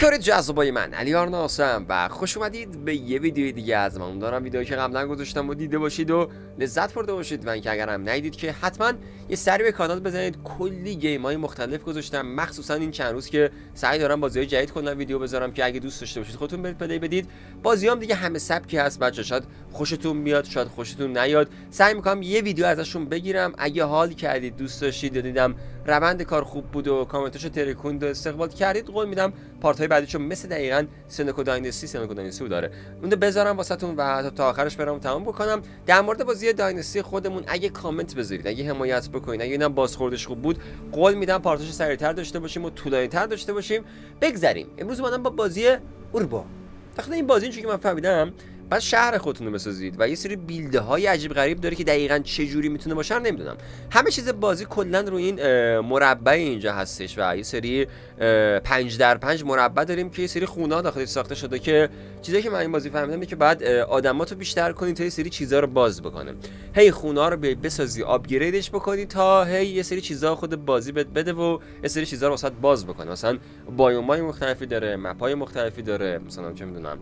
چطور جذابای من علی آرناسم و خوش اومدید به یه ویدیو دیگه از من. دارم ویدیویی که قبلا گذاشتم و دیده باشید و لذت برده باشید و اینکه اگرم ندیدید که حتما یه سری به کانال بزنید. کلی گیم های مختلف گذاشتم. مخصوصا این چند روز که سعی دارم بازی جدید کنم ویدیو بذارم که اگه دوست داشته باشید خودتون برید پلی بدید. بازی هم دیگه همه سبکی هست. بچه شاید خوشتون بیاد شاید خوشتون نیاد. سعی می‌کنم یه ویدیو ازشون بگیرم. اگه حال کردید دوست داشتید دیدم روند کار خوب بود و کامنتاشو ترکوند و استقبال کردید قول میدم part های بعدیشو مثل دقیقا Sengoku Dynasty Sengoku Dynasty داره. اونو بذارم واسهتون و تا آخرش برام تمام بکنم. در مورد بازی Dynasty خودمون اگه کامنت بذارید اگه حمایت بکنید اگه اینم بازخوردش خوب بود قول میدم part اشو سریعتر داشته باشیم و طولانی‌تر داشته باشیم. بگذریم. امروز با بازی Urbo. تقریبا این بازی چون که من فهمیدم بعد شهر خودتون رو بسازید و یه سری build های عجیب غریب داره که دقیقا چه جوری می‌تونه باشه نمی‌دونم. همه چیز بازی کلا رو این مربع اینجا هستش و یه سری 5 در 5 مربع داریم که یه سری خونه داخلش ساخته شده که چیزی که من این بازی فهمیدم که بعد آدماتو بیشتر کنید تا یه سری چیزا رو باز بکنه. هی خونه رو بسازی آپگریدش بکنی تا هی یه سری چیزا خود بازی بد بده و یه سری چیزا رو باز بکنه. مثلا بایومای مختلفی داره مپای مختلفی داره مثلا چه می‌دونم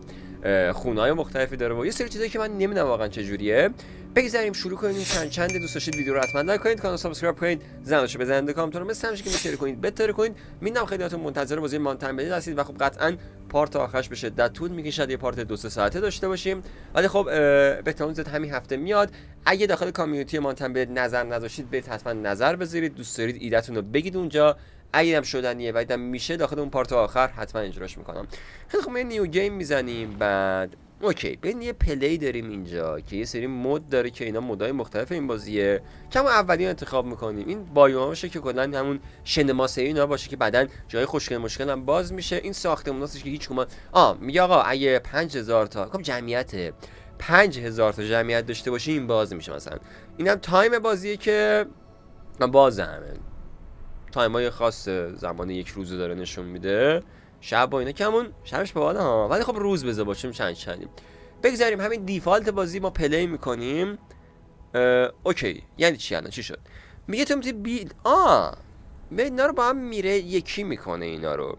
خونه های مختلفی داره و یه سری چیزایی که من نمی‌دونم واقعا چجوریه بگذاریم شروع کنیم. چند چند دوست داشتید ویدیو رو حتما لایک کنید کانال subscribe کنید زنگش بزنید کامنت رو. مثل همیشه که می share کنید بهتر کنید. می‌دونم خیلیاتون منتظر بازی Mount and Blade هستید و خب قطعا part آخرش به شدت طول می‌کشه یه part دو سه ساعته داشته باشیم. ولی خب به زد همین هفته میاد. اگه داخل community Mount and Blade نظر نذاشتید برید حتما نظر بذارید. دوست دارید ایدهتون رو بگید اونجا. اگه هم شدنیه و میشه داخل اون part آخر حتما اجراش می‌کنم. خیلی خب new game می‌زنیم بعد اوکی ببین یه پلی داریم اینجا که یه سری مود داره که اینا مودای مختلف این بازیه. همون اولی انتخاب می‌کنیم. این بایوماشه که کلا همون شنماسه اینا باشه که بعدا جای خوشگل مشکل هم باز میشه. این ساختموناست که هیچ کما آ میگه آقا اگه 5000 تا خب جمعیت 5000 تا جمعیت داشته باشه این باز میشه مثلا. اینم تایم بازیه که باز همه تایم های خاص زمان یک روزه داره نشون میده. شب با اینا کمون شبش به ها ولی خب روز بزه باشیم چند چندیم بگذاریم همین default بازی ما play می‌کنیم. okay. یعنی چی الان؟ چی شد؟ میگه تو می‌تونی build ها اینا رو با هم میره یکی می‌کنه اینا رو.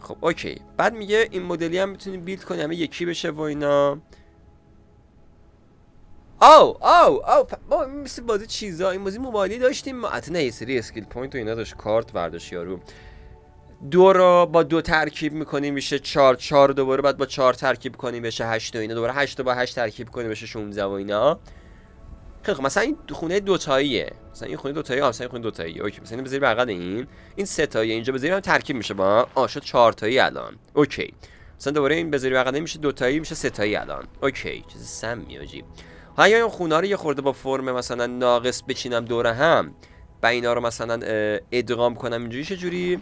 خب okay. بعد میگه این مدلی هم می‌تونی build کنی همه یکی بشه و اینا. او او او با مثل بازی چیزا این بازی موبایلی داشتیم. ما نه یه سری skill point و اینا داشت. کارت برداشت یارو. دو رو با دو ترکیب می‌کنیم میشه چهار چهار دوباره بعد با چهار ترکیب کنیم بشه هشت و اینا. دوباره هشت با هشت ترکیب کنیم بشه 16 و اینا. خیلی خب مثلا این خونه دوتاییه. مثلا این خونه دوتایی مثلا این خونه دوتاییه okay مثلا بذاری بغل این. این سه تاییه اینجا بذاری هم ترکیب میشه با آ شد چهار تایی الان. okay. مثلا دوباره این بذاری بغل میشه دوتایی میشه سه تایی الان. okay. چیز سم میاجی حالا این خونه رو یه خورده با فرم مثلا ناقص بچینم دوره هم و اینا رو مثلا ادغام کنم اینجوری چه جوری؟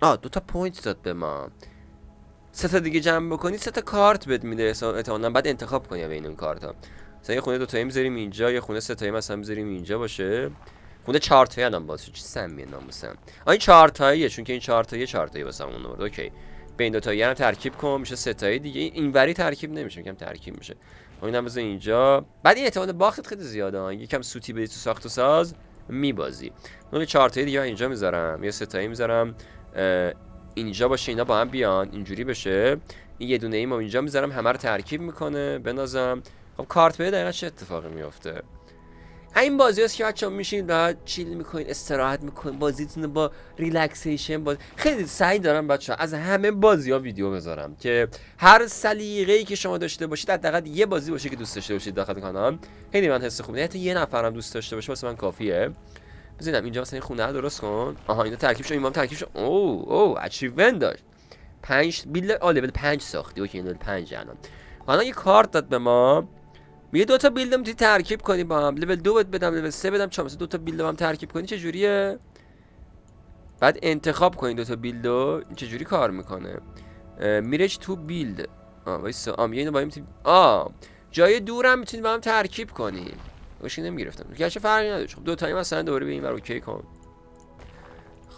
آ دو تا point داد به ما. سه تا دیگه جمع بکنی سه تا کارت بهت میده احتمالاً بعد انتخاب کنی بین اون کارت ها مثلا یه خونه دو تایی می‌ذاریم اینجا یه خونه سه تایی مثلا می‌ذاریم اینجا باشه. خونه چهار تایی الان باشه چی سمیه ناموسم آ این چهار تاییه چون که این چهار تایی چهار تایی واسه اون okay. بین دو تایی هم ترکیب کن میشه سه تایی دیگه. این وری ترکیب نمیشه میگم ترکیب میشه. اینم بزن اینجا. بعد این احتمال باخت خیلی زیاده. ها یکم سوتی بدی تو ساخت و ساز میبازی. اون چهار تایی دیگه اینجا می‌ذارم. یه سه می‌ذارم. اینجا باشه اینا با هم بیان. اینجوری بشه. این یه دونه ای ما اینجا می‌ذارم. همه رو ترکیب می‌کنه. بنازم. خب کارت به دقیقا چه اتفاقی میفته این بازی هست که بچه میشین و chill می‌کنین استراحت می‌کنین بازیتون با relaxation باز خیلی سعی دارم بچه از همه بازی ها ویدیو بذارم که هر سلیقه ای که شما داشته باشید حداقل یه بازی باشه که دوست داشته باشید داخل کانال. خیلی من حس خوبه حتی یه نفرم دوست داشته باشه واسه من کافیه. بزنم اینجا مثلا این خونه درست کن. آها اینا شد این شد. او او achievement داشت. 5 بیل آ لول 5 ساختی. okay level 5 الان. حالا یه کارت داد به ما. میگه دو تا build می‌تونی ترکیب کنی با هم. لول 2 بدم لول 3 بدم چون مثلا دو تا build هم ترکیب کنی چه جوریه بعد انتخاب کنی دو تا build و چه جوری کار می‌کنه؟ merge two build. آ وایسا میگه اینو با می‌تونی آ جای دورم می‌تونی با هم ترکیب کنی. گوشی نمی‌گرفتم. گرچه فرقی نداره خب دو تایی مثلا دوباره به این ور okay کن.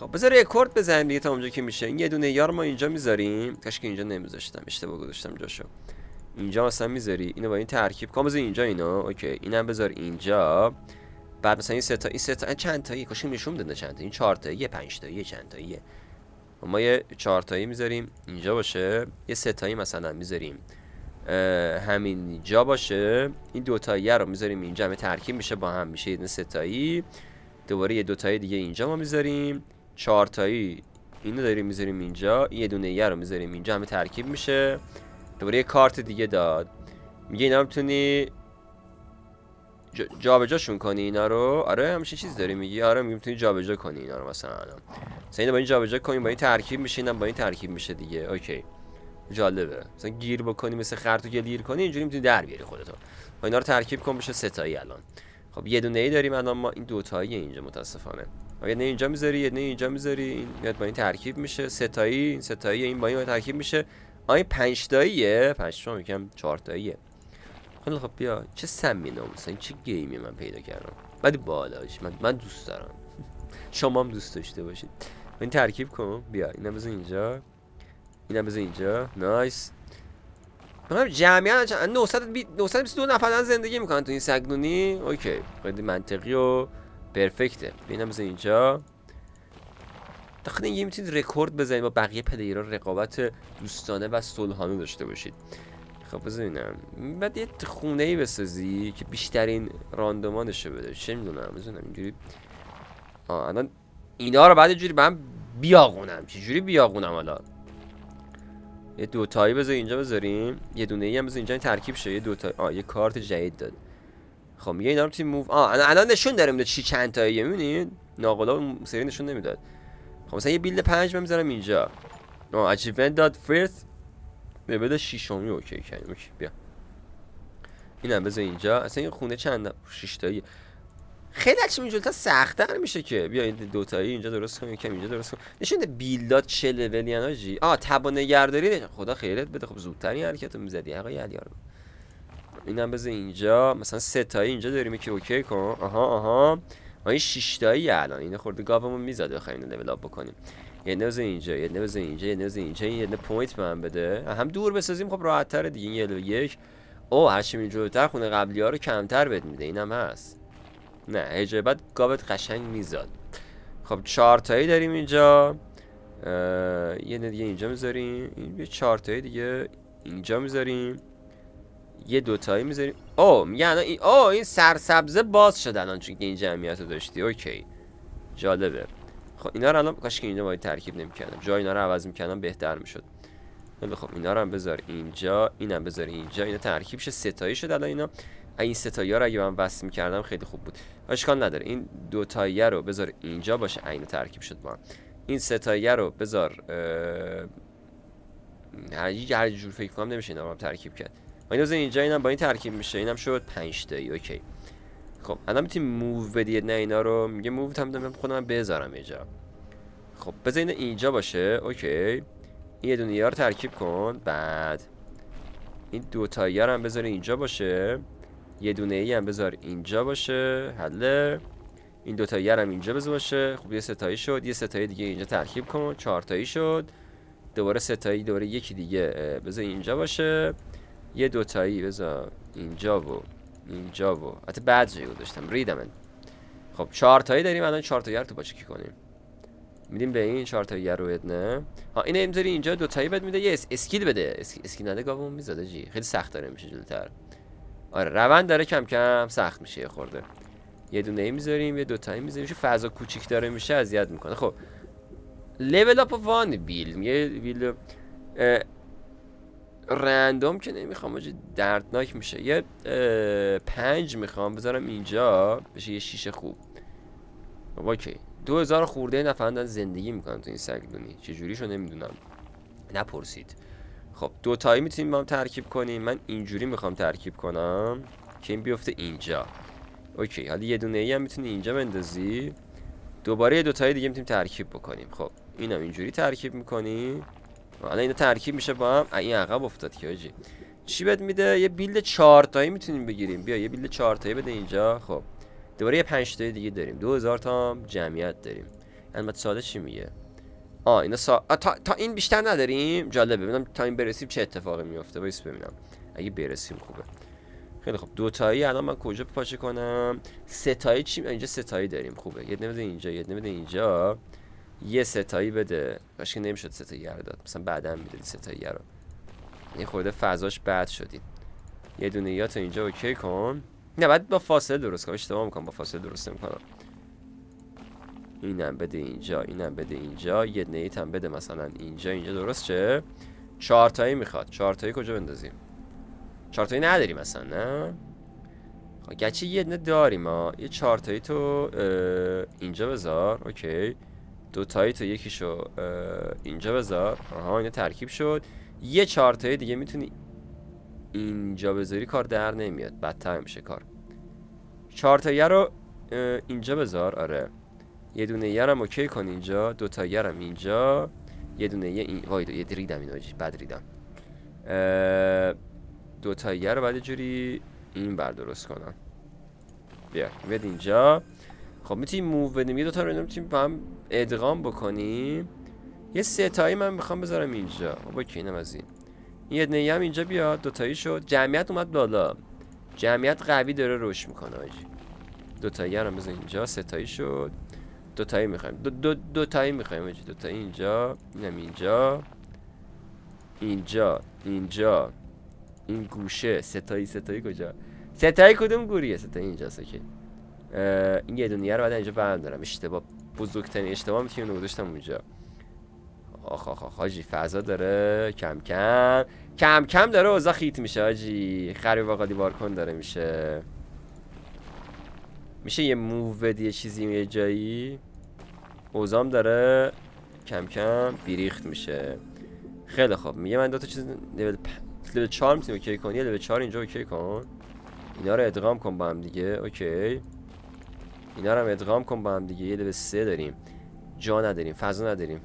خب بذار رکورد بزنیم دیگه تا اونجا که میشه. یه دونه یار ما اینجا می‌ذاریم. کاش که اینجا نمیذاشتم. اشتباه گذاشتم جاشو. اینجا مثلا می‌ذاری؟ اینو با این ترکیب بذار اینجا اینو okay. اینم بذار اینجا. بعد مثلا این سه تا این سه تا چند تایی کاش نشون بده چند تا این چهار تا یه پنج تا یه چند تا یه. ما یه چهارتایی می‌ذاریم. اینجا باشه. یه ستایی مثلا می‌ذاریم. همین جا باشه. این دوتایی رو می‌ذاریم اینجا. همه ترکیب میشه با هم. میشه یه ستایی دوباره یه دوتایی دیگه اینجا ما می‌ذاریم. چهارتایی اینو داریم می‌ذاریم اینجا. یه دونه یه رو می‌ذاریم اینجا. همه ترکیب میشه. دوباره یه کارت دیگه داد. میگه اینا می‌تونی جابجاشون کنی اینا رو؟ آره همیشه چیز داری میگی. آره می‌تونی جابجا کنی اینا رو مثلا مثلا اینو با این جابجا کنی با این ترکیب میشه اینم با این ترکیب میشه دیگه. اوکی. جالبه. مثلا گیر بکنی مثل خرتو گیر کنی اینجوری می‌تونی در بیاری خودتو. با اینا رو ترکیب کن بشه ستایی الان. خب یه دونه ای داریم الان ما این دوتایی اینجا متاسفانه. یه نه اینجا می‌ذاری یه نه اینجا می‌ذاری. این میاد با این ترکیب میشه. ستایی این ستایی این با این ترکیب میشه. آین پنج تاییه؟ پنج تا میگم چهار تاییه. خیلی خب بیا. چه سمی مثلا چه گیمی من پیدا کردم؟ بعد بالاش من من دوست دارم. شما هم دوست داشته باشید. این ترکیب کن. بیا. اینا بزن اینجا. اینا بزن اینجا. nice. من جمعیت 922 نفر زندگی می‌کنن تو این سگدونی. okay. خیلی منطقی و perfect ه. ببینم بزن اینجا. داخل یه می‌تونید رکورد بزنید با بقیه player ها رقابت دوستانه و صلحانه داشته باشید. خب بزنینم بعد یه خونه ای بسازی که بیشترین راندمانشو بده. چه می‌دونم بزنم اینجوری. آه الان اینا رو بعد جوری من بیاغونم. چجوری بیاغونم حالا؟ یه دوتایی بذار اینجا بذاریم. یه دونه ای هم بذار اینجا ترکیب شه. یه دوتایی آه یه کارت جدید داد. خب میگه اینا رو تیم موو آه الان نشون داره میده چی چند تاییه می‌بینید؟ ناقلا سری نشون نمی‌داد. خب مثلا یه بیلد پنج من می‌ذارم اینجا. آه اچیومنت داد فرست بده شیشمی اوکی کردیم اوکی بیا. اینم بذار اینجا. اصلا این خونه چند شش تایی. خیلی اچ اینجا تا سختتر میشه که. بیا این دو تایی اینجا درست کن یکم اینجا درست کن نشون بیلدات چه لولی آجی آ تبا نگهداری خدا خیرت بده. خب زودتر این حرکتو می‌زدی. آقا علیار اینم بذار اینجا. مثلا سه تایی اینجا داریم. که اوکی کن. آها آها. ما این 6 تایی الان. این خورده گاومون میزاد بخوایم اینو لول بکنیم. یه نوز اینجا یه نوز اینجا یه نوز اینجا. یه نه پوینت به من بده. هم دور بسازیم. خب راحت تر دیگه یه یک. او هرچی می جلوتر خونه قبلی ها رو کمتر بد میده. اینم هست. نه هجه بعد گاوت قشنگ میزاد. خب چهار تایی داریم اینجا. یه نه اینجا می‌ذاریم. این یه چهار تایی دیگه اینجا می‌ذاریم. یه دوتایی می‌ذاریم. او میگه این او این سرسبزه باز شد الان چون این جمعیت رو داشتی. اوکی. جالبه. خب اینا رو الان کاش که اینجا باید ترکیب نمی‌کردم. جای اینا رو عوض می‌کردم بهتر می‌شد. خیلی خب اینا رو هم بذار اینجا اینم بذار اینجا. اینا ترکیب شه ستایی شد الان اینا. این ستایی ها رو اگه من وصل می‌کردم خیلی خوب بود. اشکال نداره. این دو تاییه رو بذار اینجا باشه عین ترکیب شد با این ستاییه رو بذار هر جور فکر کنم نمیشه اینا رو ترکیب کرد. اینو اینجا اینم با این ترکیب میشه. اینم شد 5 تایی اوکی. خب الان می‌تونیم move بدید نه اینا رو. میگه move هم دارم خودم بذارم اینجا خب بذار این اینجا باشه. okay. این یه دونه رو ترکیب کن. بعد این دو تایی هم بذار اینجا باشه. یه دونه ای هم بذار اینجا باشه. حله این دو تایی هم اینجا بذار باشه. خب یه سه تایی شد. یه سه تایی دیگه اینجا ترکیب کن. چهار تایی شد. دوباره سه تایی دوباره یکی دیگه بذار اینجا باشه. یه دوتایی بذار اینجا و اینجا و حتی بعد جایی گذاشتم ریدم خب چهار تایی داریم الان. چهار تایی رو تو پاچه کی کنیم؟ میدیم به این چهار تایی رو بدنه ها اینه می‌ذاری اینجا. دو تایی بد میده. یه skill بده. skill نده گاومون می‌زاد آجی. خیلی سخت داره میشه جلوتر. آره روند داره کم کم سخت میشه یه خورده. یه دونه ای می‌ذاریم یه دو تایی می‌ذاریم فضا کوچیک داره میشه اذیت می‌کنه. خب level up one build یه build random که نمی‌خوام آجی دردناک میشه. یه پنج می‌خوام بذارم اینجا. بشه یه شیشه خوب. okay. دو هزار خورده نفر دارن زندگی می‌کنن تو این سگدونی. چجوریشو نمی‌دونم. نپرسید. خب دو تایی می‌تونیم با هم ترکیب کنیم. من اینجوری می‌خوام ترکیب کنم که این بیفته اینجا. okay حالا یه دونه ای هم می‌تونی اینجا بندازی. دوباره یه دو تایی دیگه می‌تونیم ترکیب بکنیم. خب اینم اینجوری ترکیب می‌کنی. حالا اینا ترکیب میشه با هم. این عقب افتاد که آجی. چی بد میده؟ یه build چهار تایی می‌تونیم بگیریم. بیا یه build چهار تایی بده اینجا. خب. دوباره یه پنج تایی دیگه داریم. 2000 تا جمعیت داریم. البته ساده چی میگه؟ آ اینا سا... تا... تا این بیشتر نداریم؟ جالبه. ببینم تا این برسیم چه اتفاقی میفته. وایس ببینم. اگه برسیم خوبه. خیلی خوب. دو تایی. الان من کجا پاچه کنم؟ سه تایی چی اینجا سه تایی داریم. خوبه. یه نمیده اینجا یه نمیده اینجا. یه ستایی بده. باشه که نمی‌شد ستایی داد. مثلا بعدا می‌دادی ستایی رو. یه خورده فضاش بد شدید یه دونه یا تا اینجا اوکی کن. نه بعد با فاصله درست کنم. اشتباه می‌کنم با فاصله درست می‌کنم اینم بده اینجا اینم بده اینجا. یه نیت هم بده مثلا اینجا. اینجا درست چه چهار تایی می‌خواد. چهار تایی کجا بندازیم؟ چهار تایی نداریم مثلا نه؟ خب گچه یه دونه داریم ما یه چهار تایی تو اینجا بذار. اوکی. دو تایی تو یکیشو اینجا بذار. آها اینا ترکیب شد. یه چهار تایی دیگه می‌تونی اینجا بذاری کار در نمیاد. بدتر میشه کار. چهار تایی رو اینجا بذار. آره. یه دونه یارم اوکی کن اینجا. دو تا یارم اینجا. یه دونه یه این وای دو یه ریدم اینو بد ریدم. دو تا رو بعد جوری این بر درست کنم. بیا بیاد اینجا. خب می‌تونیم موو بدیم. یه دو تا رو می‌تونیم با هم ادغام بکنیم. یه سه تایی من می‌خوام بذارم اینجا. خب اوکی اینم از این. یه دونه هم اینجا بیاد. دو تایی شد. جمعیت اومد بالا. جمعیت قوی داره روش می‌کنه آجی. دو تایی هم بذار اینجا. سه تایی شد. دو تایی می‌خوایم. دو, دو, تایی می‌خوایم دو تایی اینجا. اینم اینجا. اینجا. اینجا. این گوشه. ستایی ستایی کجا؟ ستایی کدوم گوریه؟ ستایی اینجا سکه این یه دنیا رو بعد اینجا برم دارم اشتباه بزرگترین اشتباه می‌تونیم گذاشتم اونجا آخ آخ آخ حاجی فضا داره کم کم کم کم داره اوضاع خیت میشه حاجی خریب واقعا دیوار کن داره میشه میشه یه موو یه چیزی یه جایی اوضاعم داره کم کم بیریخت میشه خیلی خوب میگه من دو تا چیز level level 4 می‌تونی okay کنی level 4 اینجا okay کن اینا رو ادغام کن با هم دیگه okay اینا رو هم ادغام کن با هم دیگه. یه لول 3 داریم. جا نداریم فضا نداریم.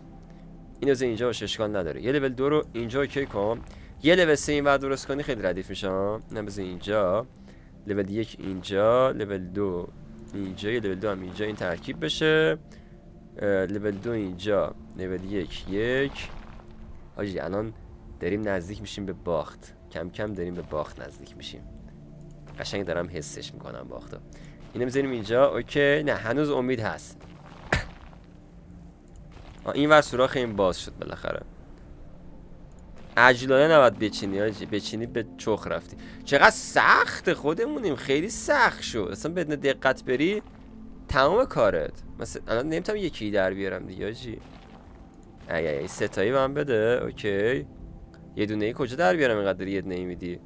این از اینجا اشکال نداره. یه level 2 رو اینجا okay کن. یه level 3 این درست کنی خیلی ردیف میشه نه اینجا. لول 1 اینجا لول 2 اینجا یه لول 2 هم اینجا. این ترکیب بشه. لول دو اینجا لول یک یک. آجی الان داریم نزدیک میشیم به باخت. کم کم داریم به باخت نزدیک میشیم. قشنگ دارم حسش می‌کنم باختو. اینو می‌ذاریم اینجا. اوکی. نه هنوز امید هست. این ور سوراخ این باز شد بالاخره. عجلانه نباید بچینی آجی. بچینی به چخ رفتی. چقدر سخت خودمونیم. خیلی سخت شد. اصلا بدون دقت بری تمام کارت. مثلا الان نمی‌تونم یکی در بیارم دیگه آجی. ای ای ستایی من بده. اوکی. یه دونه ای کجا در بیارم اینقدر یه دونه ای میدی؟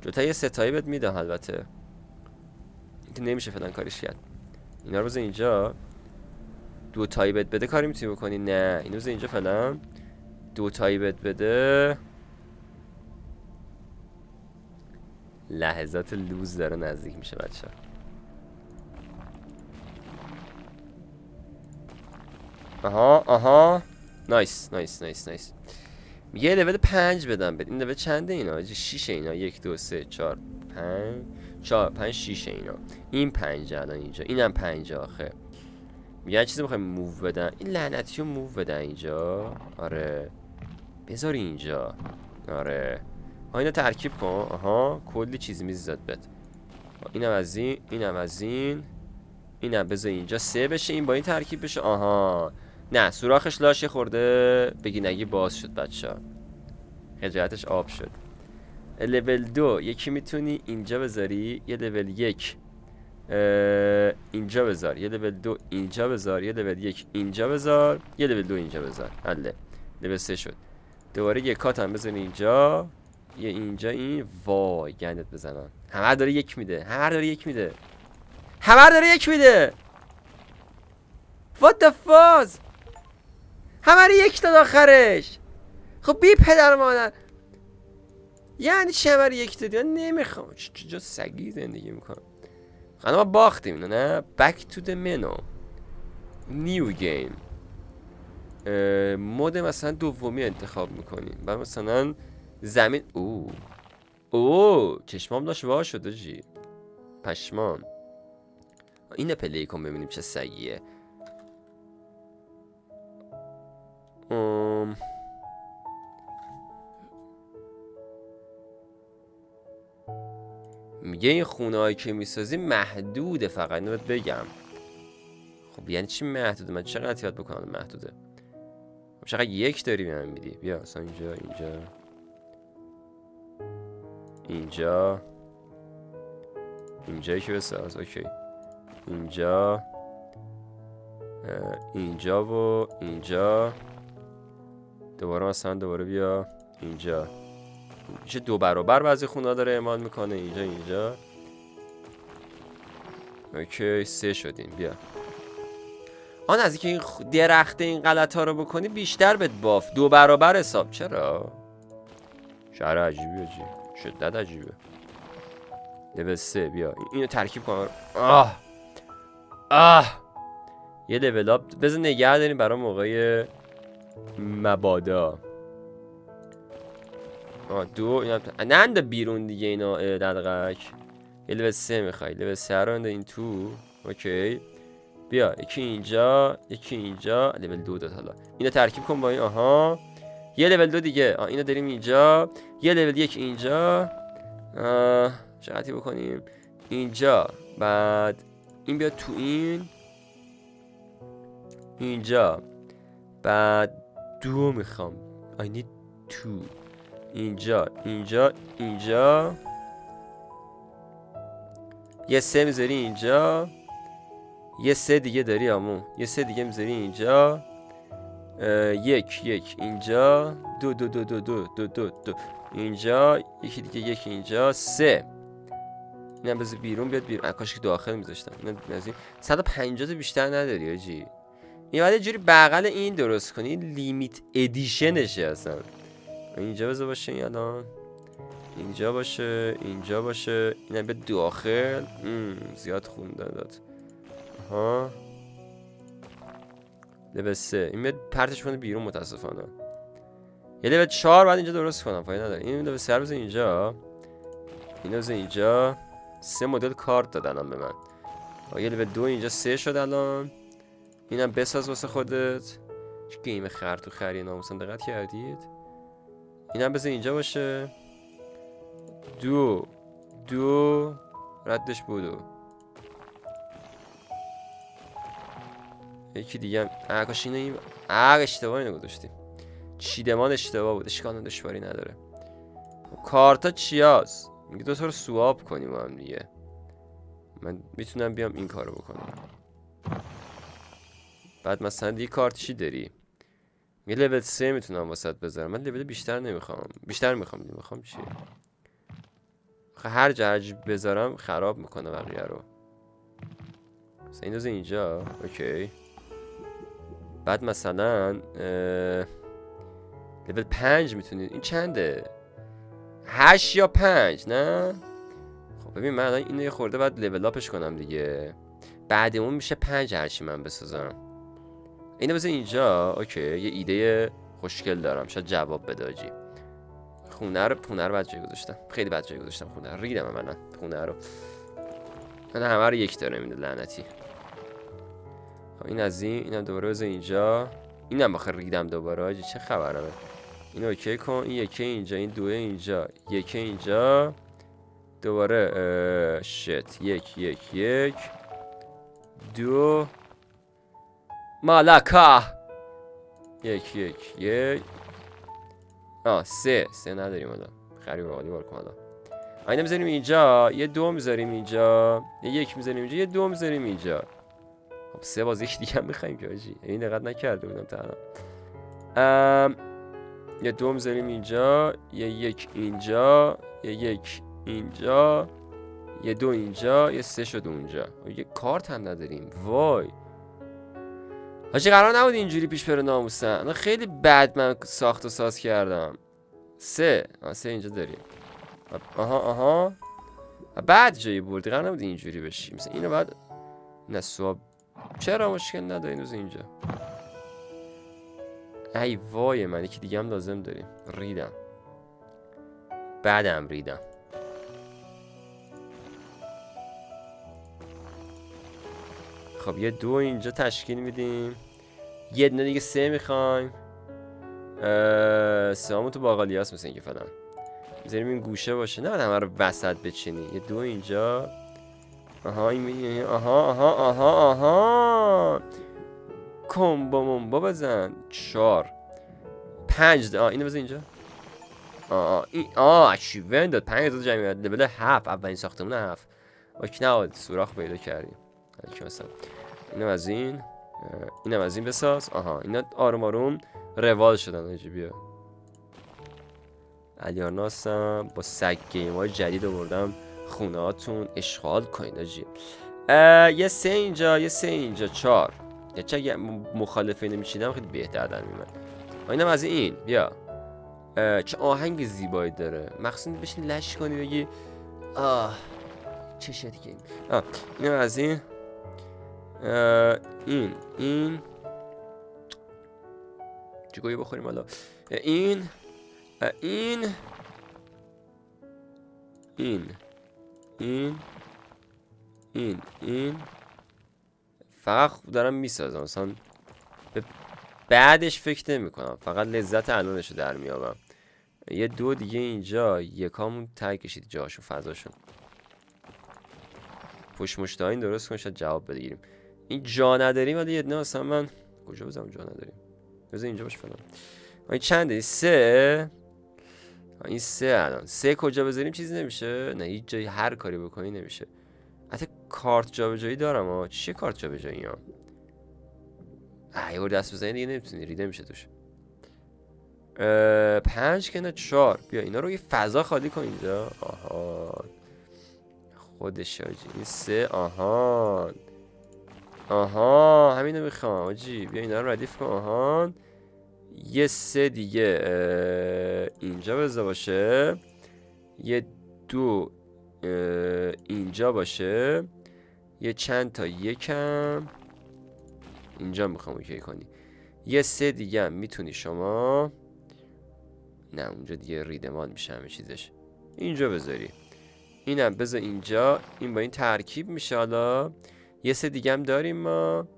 جوتا یه ستایی بهت میده البته. این نمیشه فلان کارش کرد. اینا رو بذار اینجا دو تایی بهت بده کاری می‌تونی بکنی؟ نه. اینو بذار اینجا فلان. دو تایی بهت بده. لحظات لوز داره نزدیک میشه بچه. آها آها. نایس نایس نایس نایس. یه لول پنج بدم بد این لول چنده اینا؟ شیش اینا. یک دو سه چهار پنج. چهار پنج شیش اینا. این پنج الان اینجا. اینم پنج آخه. یه چیزی می‌خوایم موو بدن. این لعنتی رو موو بدن اینجا. آره. بذار اینجا. آره. ها اینو ترکیب کن. آها. کلی چیز میز زد بد اینم از این اینم از این. اینم بذار اینجا. سه بشه این با این ترکیب بشه. آها. نه سوراخش لاشه خورده. بگی نگی باز شد بچه ها آب شد. لول دو. یکی می‌تونی اینجا بذاری یه لول یک. اینجا بذار. یه لول دو اینجا بذار یه لول یک اینجا بذار یه لول دو اینجا بذار. حله لول سه شد. دوباره یه کات هم بزن اینجا. یه اینجا این. وای گندت بزنم. همه داره یک میده. همه داره یک میده. همه داره یک میده. What the fuck? همه یک داد آخرش. خب بی پدر مادر. یعنی چه همه یک دادی من نمی‌خوام. چجا سگی زندگی می‌کنم؟ ما باختیم اینو نه؟ Back to the menu. New game. مود مثلا دومی انتخاب می‌کنیم. و مثلا زمین او او چشمام داشت وا شده جی پشمان اینه پلی کن ببینیم چه سگیه. میگه این خونه که می‌سازی محدوده فقط اینو بگم. خب یعنی چی محدوده؟ من چقدر یاد بکنم محدوده؟ خب چقدر یک داری به من میدی؟ بیا اصلا اینجا اینجا. اینجا. اینجایی که بساز اوکی. اینجا. اینجا و اینجا. دوباره مثلا دوباره بیا اینجا. اینجا دو برابر بعضی خونه داره اعمال می‌کنه. اینجا اینجا. اوکی سه شدیم. بیا. آن از اینکه این درخت این غلط ها رو بکنی بیشتر بهت باف. دو برابر حساب. چرا؟ شهر عجیبی جی. شدت عجیبه. لول سه بیا. اینو ترکیب کن. آه. آه. یه لول اپ بذار نگه داریم برای موقع مبادا. آه دو اینا نند بیرون دیگه اینا دلقک یه لول سه می‌خوای لول سه رو این تو. اوکی. بیا یکی اینجا یکی اینجا. لول دو داد حالا. اینو ترکیب کن با این آها. یه لول دو دیگه. آه اینو داریم اینجا. یه لول یک اینجا. چقدری بکنیم. اینجا. بعد این بیاد تو این. اینجا. بعد دو می‌خوام. I need two. اینجا اینجا اینجا. یه سه می‌ذاری اینجا. یه سه دیگه داری آمون. یه سه دیگه می‌ذاری اینجا. یک یک اینجا. دو دو دو دو دو دو دو دو. اینجا یکی دیگه یک اینجا. سه. اینم بذار بیرون بیاد بیرون. کاش که داخل میذاشتم. اینم از این 150 بیشتر نداری آجی. این بعد جوری بغل این درست کنی. لیمیت ادیشنشه اصلا. اینجا بذار باشه این الان. اینجا باشه اینجا باشه. اینم به داخل. زیاد خونده داد ها لبه سه. این به پرتش کنه بیرون متاسفانه. یه لبه چهار بعد اینجا درست کنم پای نداره. این لبه سر بزن اینجا. این بزن اینجا. سه مدل کارت دادن به من. یه لبه دو اینجا سه شد الان. اینم بساز واسه خودت. چه گیم خر تو خری ناموسن دقت کردید؟ اینم بزن اینجا باشه. دو. دو. ردش بودو. یکی دیگه هم کاش اینو این اشتباه اینو گذاشتیم چیدمان اشتباه بود. اشکال دشواری نداره. کارتا چیاز؟ میگه دو تا رو سواب کنیم هم دیگه. من می‌تونم بیام این کارو بکنم. بعد مثلا دیگه کارت چی داری؟ یه لول سه می‌تونم واسط بذارم. من لول بیشتر نمی‌خوام. بیشتر می‌خوام. می‌خوام چی؟ هر جا بذارم خراب می‌کنه بقیه رو. مثلا این اینجا. اوکی. بعد مثلا لول پنج می‌تونید این چنده؟ هشت یا پنج نه؟ خب ببین من اینو یه خورده باید لول اپش کنم دیگه. بعد اون میشه پنج هرچی من بسازم. اینو بذار اینجا. اوکی یه ایده خوشگل دارم. شاید جواب بده آجی. خونه رو خونه رو بد گذاشتم. خیلی بد گذاشتم خونه رو. ریدم من خونه رو. من همه رو یک داره میده لعنتی. خب این از این اینم دوباره بذار اینجا. اینم بخیر ریدم دوباره آجی. چه خبرمه؟ این اوکی کن. این یکی اینجا این دوه اینجا. یکی اینجا. دوباره شت یک یک یک. دو. مالکا یک یک یک. آه سه. سه نداریم حالا خریم رو بار کن حالا اینو می‌ذاریم اینجا. یه دو می‌ذاریم اینجا. یه یک می‌ذاریم اینجا. یه دو می‌ذاریم اینجا. خب سه باز یک دیگه هم می‌خوایم که آجی. این دقت نکرده بودم تا یه دو می‌ذاریم اینجا. یه یک اینجا. یه یک اینجا. یه دو اینجا. یه سه شد اونجا. یه کارت هم نداریم. وای. حاجی قرار نبود اینجوری پیش بره ناموسن. خیلی بد من ساخت و ساز کردم. سه. آه سه اینجا داریم. آها آها. بعد جایی بردی. قرار نبود اینجوری بشی. مثلا اینو بعد نه سواب. چرا مشکل نداری اینو اینجا؟ ای وای من یکی دیگه هم لازم داریم. ریدم. بعدم ریدم. خب یه دو اینجا تشکیل میدیم. یه دونه دیگه سه می‌خوایم. سه همون تو باقالیاس مثل اینکه فلان می‌ذاریم این گوشه باشه. نه همه رو وسط بچینی. یه دو اینجا. آها این آها آها آها آها. combo ممبا بزن. چهار. پنج آه اینو بزن اینجا. آه این آه achievement داد. پنج داد جمعیت. لول هفت. اولین ساختمون هفت. okay نه سوراخ پیدا کردیم. که مثلا اینم از این اینم از این بساز. آها اینا آروم آروم روال شدن بیا. الیارناسم با سگ گیم های جدید آوردم خونه هاتون اشغال کنید آجی. یه سه اینجا یه سه اینجا چهار. یا چه مخالفه نمیچیدم خیلی بهتر در میمن اینم از این. بیا. چه آهنگ زیبایی داره. مخصوصا بشین لش کنی بگی آه چه شدی که آه اینم از این. این این. چه بخوریم حالا؟ این. این. این. این. این این. فقط دارم می‌سازم. مثلا بعدش فکر نمی کنم فقط لذت الانش رو در میابم یه دو دیگه اینجا یکامون تای کشید جاشون فضاشون پشت مشتاین درست کن شاید جواب بگیریم این جا نداریم ولی یه اصلا من کجا بزنم جا نداریم؟ بذار اینجا باش فلان. این چنده؟ سه؟ این سه الان. سه کجا بذاریم چیزی نمیشه. نه هیچ جایی هر کاری بکنی نمیشه. حتی کارت جابجایی دارم ها چیه کارت جابجایی ها؟ یه دست بزنی دیگه نمی‌تونی. ریده میشه توش. پنج که نه چهار. بیا اینا رو یه فضا خالی کن اینجا. آهان. خودش این سه آهان. آها همینو می‌خوام. آجی بیا اینا رو ردیف کن. آهان یه سه دیگه اینجا بذار باشه. یه دو اینجا باشه. یه چند تا یکم. اینجا می‌خوام اوکی کنی. یه سه دیگه هم می‌تونی شما. نه اونجا دیگه ریدمان میشه همه چیزش. اینجا بذاری. اینم بذار اینجا. این با این ترکیب میشه حالا. یه سه دیگه هم داریم ما.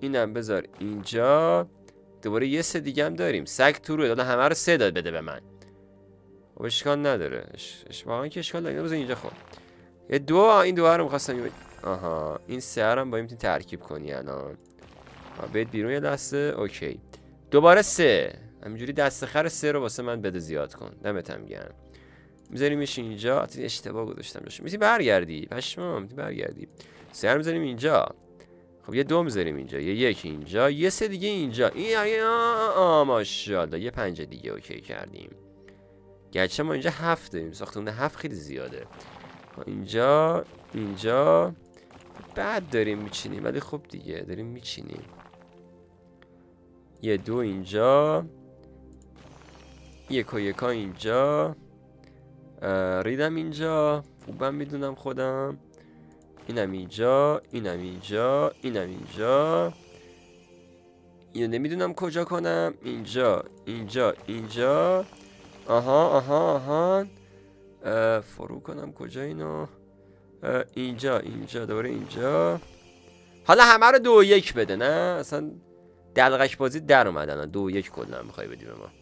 اینم بذار اینجا. دوباره یه سه دیگه هم داریم. سگ تو روی. داده همه رو سه داد بده به من. خب اشکال نداره. اش... واقعا که اشکال نداره بذار اینجا خب. یه دو این دو رو می‌خواستم آها. این سه هم با این ترکیب کنی الان. بید بیرون دسته. اوکی. دوباره سه. همینجوری دست خر سه رو واسه من بده زیاد کن. دمتم گرم. میذاریمش اینجا. اشتباه گذاشتم. می‌تونی برگردی. پشمام می‌تونی برگردی. سه رو می‌ذاریم اینجا. خب یه دو می‌ذاریم اینجا یه یک اینجا یه سه دیگه اینجا. این آه ماشاءالله. یه پنج دیگه اوکی کردیم. گرچه ما اینجا هفت داریم ساختمون هفت خیلی زیاده. خب اینجا اینجا. بعد داریم میچینیم ولی خب دیگه داریم میچینیم. یه دو اینجا. یک و یکا اینجا. ریدم اینجا. خوبم می‌دونم خودم. اینم اینجا اینم اینجا اینم اینجا اینو نمی‌دونم کجا کنم اینجا اینجا اینجا آها آها آها فرو کنم کجا اینو اینجا اینجا دوباره اینجا حالا همه رو دو یک بده نه اصلا دلغش بازی در اومدن دو یک کلا می‌خوای بدی به ما.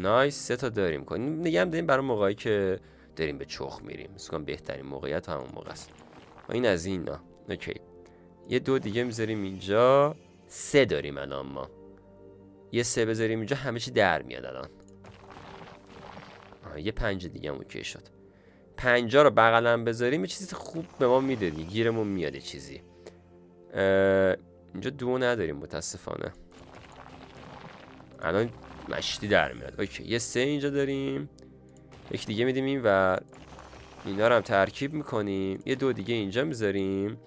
نایس سه تا داریم. کنیم نگم داریم برای موقعی که داریم به چخ میریم. مثلا بهترین موقعیت همون موقع است. این از این. نه اوکی. یه دو دیگه می‌ذاریم اینجا. سه داریم الان ما. یه سه بذاریم اینجا همه چی در میاد الان. یه پنج دیگه اوکی شد. پنجا رو بغلم بذاریم یه چیزی خوب به ما میده گیرمون میاد چیزی. اینجا دو نداریم متاسفانه. الان مشتی در میاد. اوکی یه سه اینجا داریم. یک دیگه میدیم این و اینا رو هم ترکیب می‌کنیم. یه دو دیگه اینجا می‌ذاریم.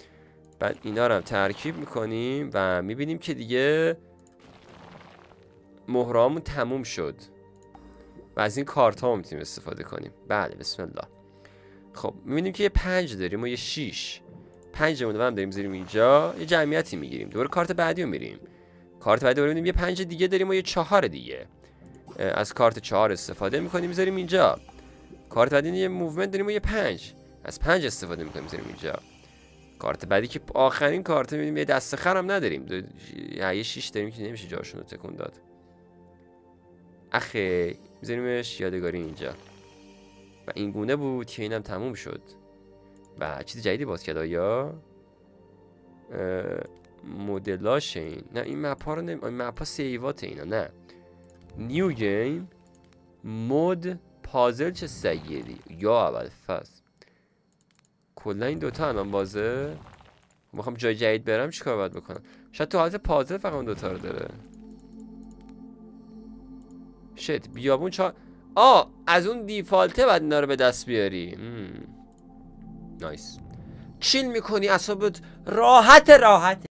بعد اینا رو هم ترکیب می‌کنیم و می‌بینیم که دیگه مهره‌هامون تموم شد. و از این کارت ها می‌تونیم استفاده کنیم. بله بسم الله. خب می‌بینیم که یه پنج داریم و یه شیش. پنج هم داریم زیریم اینجا. یه جمعیتی می‌گیریم. دوباره کارت بعدی رو میریم کارت بعدی رو یه پنج دیگه داریم و یه چهار دیگه. از کارت چهار استفاده می‌کنیم می‌ذاریم اینجا. کارت بعدی یه movement داریم و یه پنج. از پنج استفاده می‌کنیم می‌ذاریم اینجا. کارت بعدی که آخرین کارت می‌بینیم یه دست خرم نداریم. یه شیش داریم که نمیشه جاشون رو تکون داد. اخی میذاریمش یادگاری اینجا. و این گونه بود که اینم تموم شد. و چیز جدیدی باز کرد یا مدلاش این نه این مپ ها رو نمی... این مپ ها سیوات اینا نه. نیو گیم مود پازل چه سیدی یا اول فصل کلا این دوتا الان بازه می‌خوام جای جدید برم چیکار باید بکنم؟ شاید تو حالت پازل فقط اون دوتا رو داره. شت بیابون چا آ از اون دیفالته بعد اینا رو به دست بیاری. مم. نایس چیل می‌کنی اصابت راحت راحت.